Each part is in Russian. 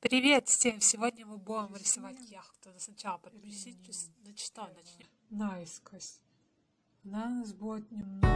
Привет всем! Сегодня мы будем рисовать яхту. Но сначала подпишитесь, на что начнем. Наискось. Она у нас будет немного...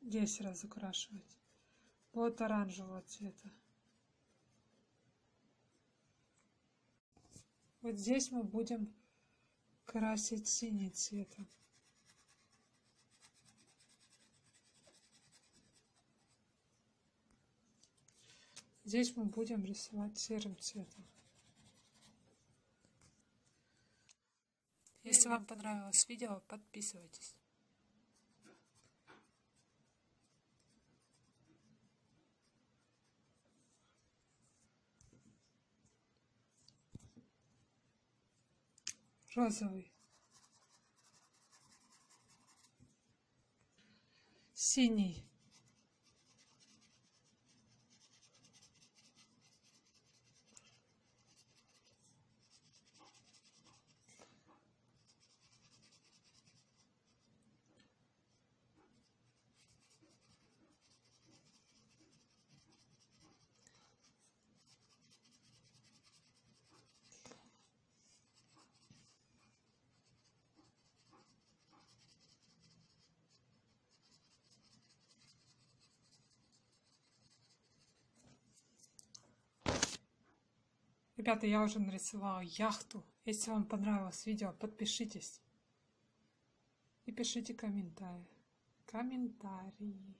здесь разукрашивать. Вот оранжевого цвета. Вот здесь мы будем красить синий цветом. Здесь мы будем рисовать серым цветом. Если вам понравилось видео, подписывайтесь. Розовый, синий, Ребята, я уже нарисовала яхту. Если вам понравилось видео, подпишитесь. И пишите комментарии. Комментарии.